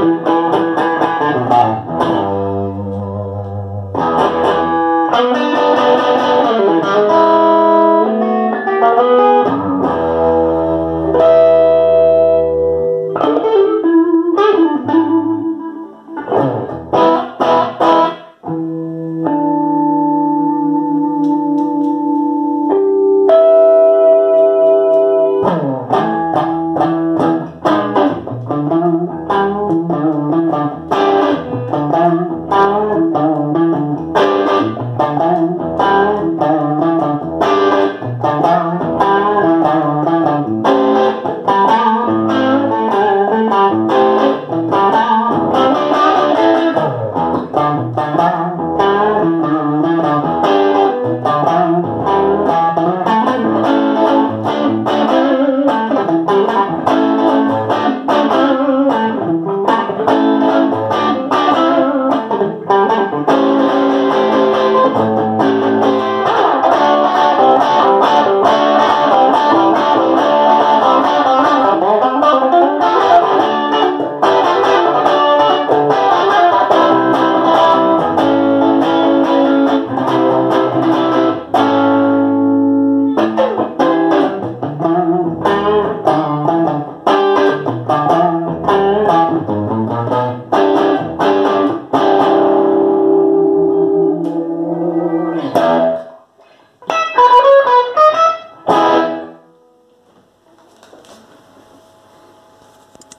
Oh.